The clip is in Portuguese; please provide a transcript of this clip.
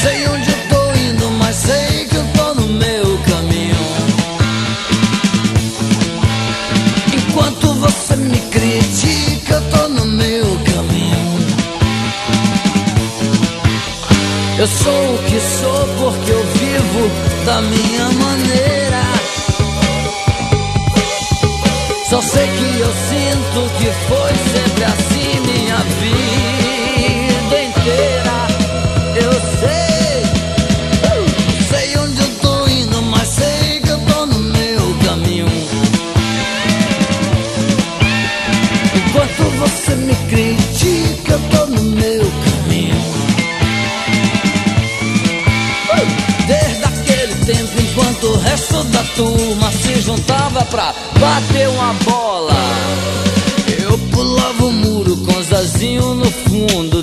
sei onde eu tô indo, mas sei que eu tô no meu caminho. Enquanto você me critica, eu tô no meu caminho. Eu sou o que sou porque eu vivo da minha maneira. Só sei que eu sinto que foi sempre assim me critica, eu tô no meu caminho. Desde aquele tempo, enquanto o resto da turma se juntava pra bater uma bola, eu pulava o muro com Zazinho no fundo